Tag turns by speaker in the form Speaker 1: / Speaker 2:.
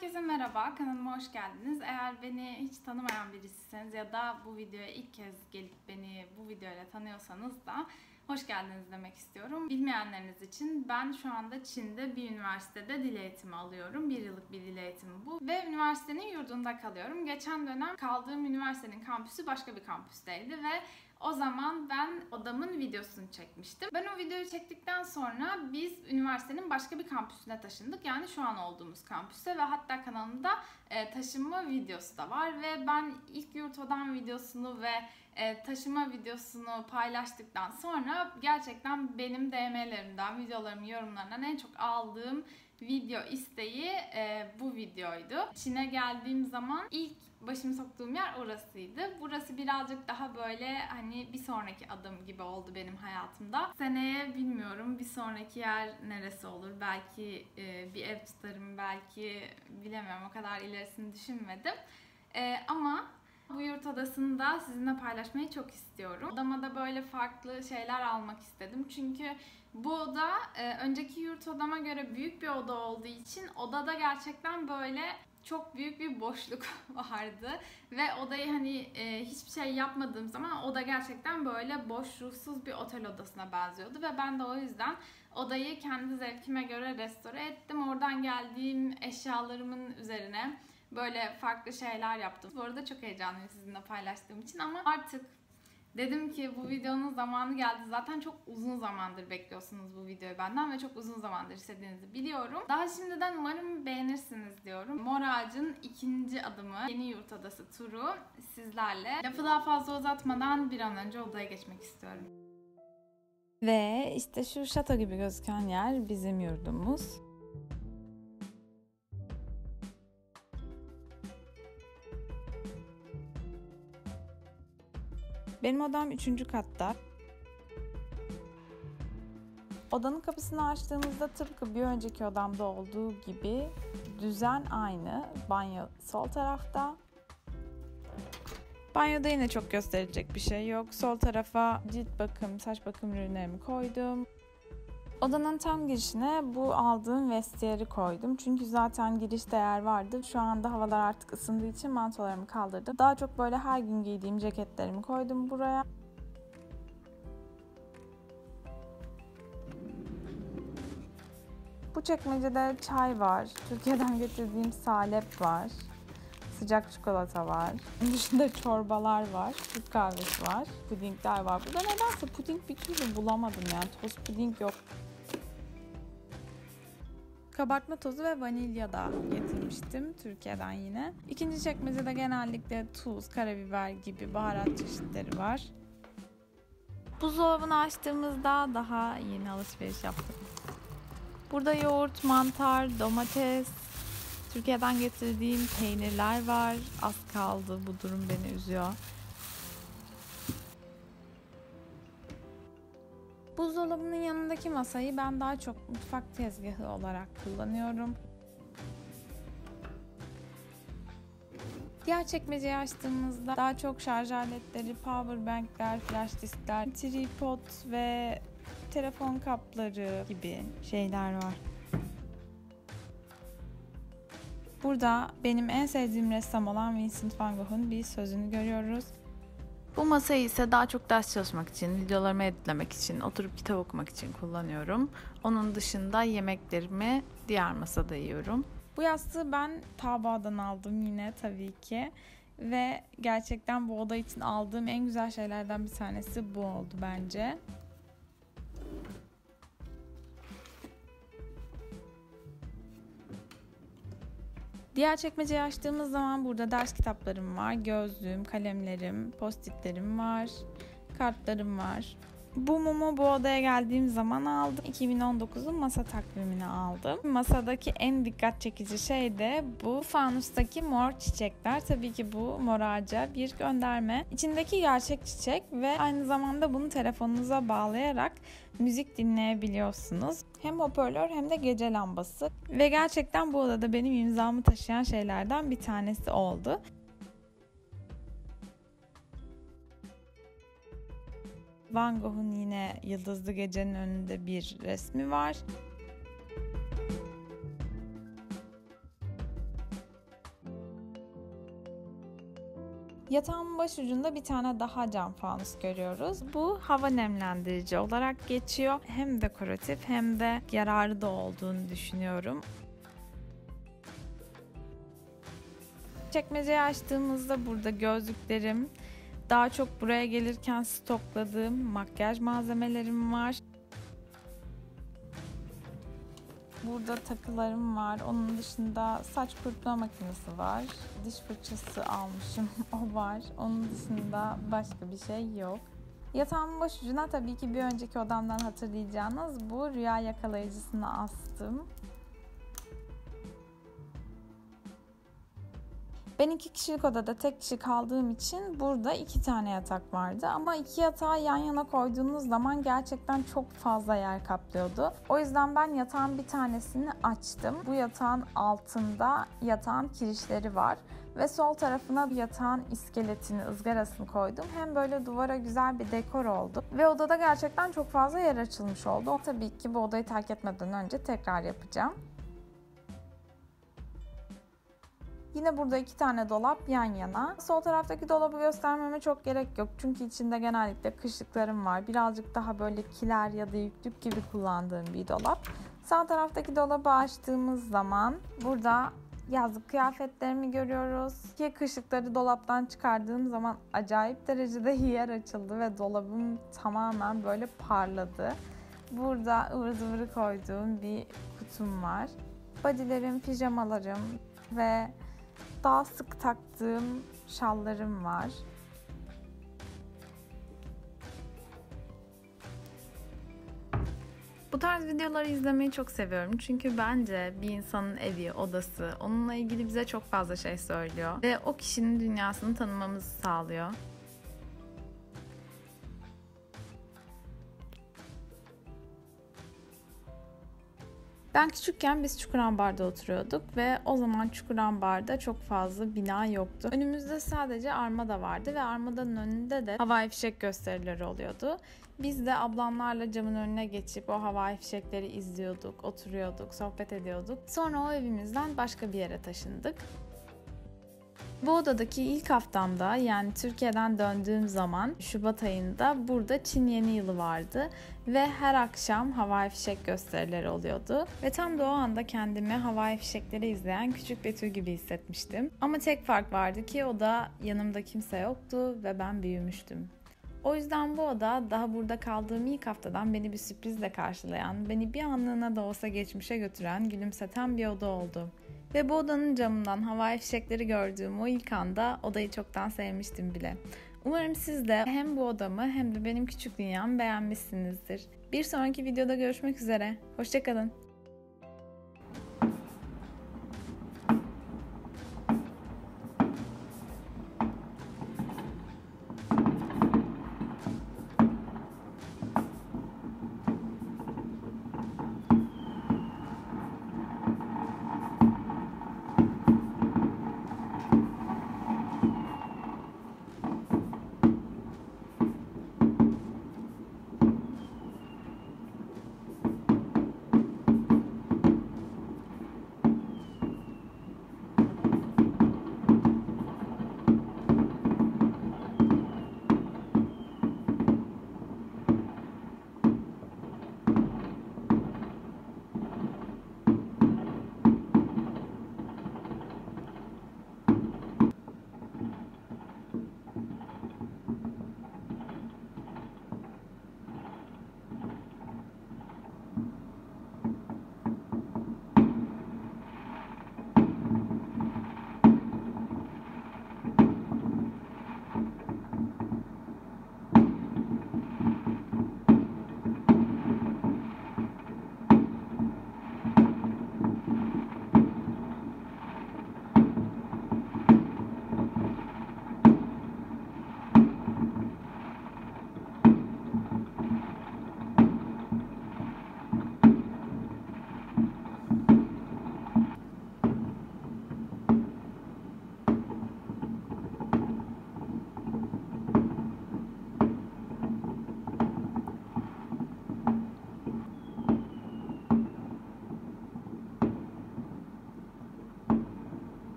Speaker 1: Herkese merhaba, kanalıma hoş geldiniz. Eğer beni hiç tanımayan birisisiniz ya da bu videoya ilk kez gelip beni bu videoyla tanıyorsanız da hoş geldiniz demek istiyorum. Bilmeyenleriniz için ben şu anda Çin'de bir üniversitede dil eğitimi alıyorum. Bir yıllık bir dil eğitimi bu. Ve üniversitenin yurdunda kalıyorum. Geçen dönem kaldığım üniversitenin kampüsü başka bir kampüsteydi ve o zaman ben odamın videosunu çekmiştim. Ben o videoyu çektikten sonra biz üniversitenin başka bir kampüsüne taşındık. Yani şu an olduğumuz kampüse ve hatta kanalımda e, taşınma videosu da var. Ve ben ilk yurt odam videosunu ve e, taşıma videosunu paylaştıktan sonra gerçekten benim DM'lerimden, videolarımın yorumlarından en çok aldığım video isteği e, bu videoydu. Çin'e geldiğim zaman ilk başımı soktuğum yer orasıydı. Burası birazcık daha böyle hani bir sonraki adım gibi oldu benim hayatımda. Seneye bilmiyorum bir sonraki yer neresi olur. Belki e, bir ev tutarım, belki bilemiyorum o kadar ilerisini düşünmedim. E, ama bu yurt odasını da sizinle paylaşmayı çok istiyorum. Odama da böyle farklı şeyler almak istedim. Çünkü bu oda e, önceki yurt odama göre büyük bir oda olduğu için odada gerçekten böyle çok büyük bir boşluk vardı ve odayı hani e, hiçbir şey yapmadığım zaman oda gerçekten böyle boş ruhsuz bir otel odasına benziyordu ve ben de o yüzden odayı kendi zevkime göre restore ettim. Oradan geldiğim eşyalarımın üzerine böyle farklı şeyler yaptım. Bu arada çok heyecanlıyım sizinle paylaştığım için ama artık Dedim ki bu videonun zamanı geldi. Zaten çok uzun zamandır bekliyorsunuz bu videoyu benden ve çok uzun zamandır istediğinizi biliyorum. Daha şimdiden umarım beğenirsiniz diyorum. Mor Ağacın ikinci adımı Yeni Yurt Adası turu sizlerle. Lafı daha fazla uzatmadan bir an önce odaya geçmek istiyorum.
Speaker 2: Ve işte şu şato gibi gözüken yer bizim yurdumuz. Benim odam 3. katta. Odanın kapısını açtığımızda tıpkı bir önceki odamda olduğu gibi düzen aynı. Banyo sol tarafta. Banyoda yine çok gösterecek bir şey yok. Sol tarafa cilt bakım, saç bakım ürünlerimi koydum. Odanın tam girişine bu aldığım vestiyeri koydum. Çünkü zaten girişte yer vardı. Şu anda havalar artık ısındığı için mantolarımı kaldırdım. Daha çok böyle her gün giydiğim ceketlerimi koydum buraya. Bu çekmecede çay var. Türkiye'den getirdiğim salep var. Sıcak çikolata var. Bunun dışında çorbalar var. Türk kahvesi var. Pudingler var. Burada nedense puding bir türlü bulamadım yani. Toz puding yok kabartma tozu ve vanilya da getirmiştim Türkiye'den yine. İkinci çekmecede genellikle tuz, karabiber gibi baharat çeşitleri var. Buzdolabını açtığımızda daha yeni alışveriş yaptım. Burada yoğurt, mantar, domates, Türkiye'den getirdiğim peynirler var. Az kaldı. Bu durum beni üzüyor. Buzdolabının yanındaki masayı ben daha çok mutfak tezgahı olarak kullanıyorum. Diğer çekmeceyi açtığımızda daha çok şarj aletleri, power bankler, flash diskler, tripod ve telefon kapları gibi şeyler var. Burada benim en sevdiğim ressam olan Vincent van Gogh'un bir sözünü görüyoruz. Bu masayı ise daha çok ders çalışmak için, videolarımı editlemek için, oturup kitap okumak için kullanıyorum. Onun dışında yemeklerimi diğer masada yiyorum. Bu yastığı ben Tabaa'dan aldım yine tabii ki. Ve gerçekten bu oda için aldığım en güzel şeylerden bir tanesi bu oldu bence. Diğer çekmeceyi açtığımız zaman burada ders kitaplarım var, gözlüğüm, kalemlerim, postitlerim var, kartlarım var. Bu mumu bu odaya geldiğim zaman aldım. 2019'un masa takvimini aldım. Masadaki en dikkat çekici şey de bu fanustaki mor çiçekler. Tabii ki bu mor ağaca bir gönderme. İçindeki gerçek çiçek ve aynı zamanda bunu telefonunuza bağlayarak müzik dinleyebiliyorsunuz. Hem hoparlör hem de gece lambası. Ve gerçekten bu odada benim imzamı taşıyan şeylerden bir tanesi oldu. Van Gogh'un yine Yıldızlı Gece'nin önünde bir resmi var. Yatağın başucunda bir tane daha cam fanus görüyoruz. Bu hava nemlendirici olarak geçiyor. Hem dekoratif hem de yararlı da olduğunu düşünüyorum. Çekmeceyi açtığımızda burada gözlüklerim, daha çok buraya gelirken stokladığım makyaj malzemelerim var. Burada takılarım var. Onun dışında saç kurutma makinesi var. Diş fırçası almışım. o var. Onun dışında başka bir şey yok. Yatağımın başucuna tabii ki bir önceki odamdan hatırlayacağınız bu rüya yakalayıcısını astım. Ben iki kişilik odada tek kişi kaldığım için burada iki tane yatak vardı. Ama iki yatağı yan yana koyduğunuz zaman gerçekten çok fazla yer kaplıyordu. O yüzden ben yatağın bir tanesini açtım. Bu yatağın altında yatağın kirişleri var. Ve sol tarafına bir yatağın iskeletini, ızgarasını koydum. Hem böyle duvara güzel bir dekor oldu. Ve odada gerçekten çok fazla yer açılmış oldu. Tabii ki bu odayı terk etmeden önce tekrar yapacağım. Yine burada iki tane dolap yan yana. Sol taraftaki dolabı göstermeme çok gerek yok. Çünkü içinde genellikle kışlıklarım var. Birazcık daha böyle kiler ya da yüklük gibi kullandığım bir dolap. Sağ taraftaki dolabı açtığımız zaman burada yazlık kıyafetlerimi görüyoruz. Ki kışlıkları dolaptan çıkardığım zaman acayip derecede yer açıldı ve dolabım tamamen böyle parladı. Burada ıvır zıvırı koyduğum bir kutum var. Bodylerim, pijamalarım ve daha sık taktığım şallarım var. Bu tarz videoları izlemeyi çok seviyorum. Çünkü bence bir insanın evi, odası onunla ilgili bize çok fazla şey söylüyor. Ve o kişinin dünyasını tanımamızı sağlıyor. Ben küçükken biz Çukurambar'da oturuyorduk ve o zaman Çukurambar'da çok fazla bina yoktu. Önümüzde sadece armada vardı ve armadanın önünde de havai fişek gösterileri oluyordu. Biz de ablamlarla camın önüne geçip o havai fişekleri izliyorduk, oturuyorduk, sohbet ediyorduk. Sonra o evimizden başka bir yere taşındık. Bu odadaki ilk haftamda yani Türkiye'den döndüğüm zaman Şubat ayında burada Çin Yeni Yılı vardı ve her akşam havai fişek gösterileri oluyordu. Ve tam da o anda kendimi havai fişekleri izleyen küçük Betül gibi hissetmiştim. Ama tek fark vardı ki o da yanımda kimse yoktu ve ben büyümüştüm. O yüzden bu oda daha burada kaldığım ilk haftadan beni bir sürprizle karşılayan, beni bir anlığına da olsa geçmişe götüren, gülümseten bir oda oldu. Ve bu odanın camından havai fişekleri gördüğüm o ilk anda odayı çoktan sevmiştim bile. Umarım siz de hem bu odamı hem de benim küçük dünyamı beğenmişsinizdir. Bir sonraki videoda görüşmek üzere. Hoşçakalın.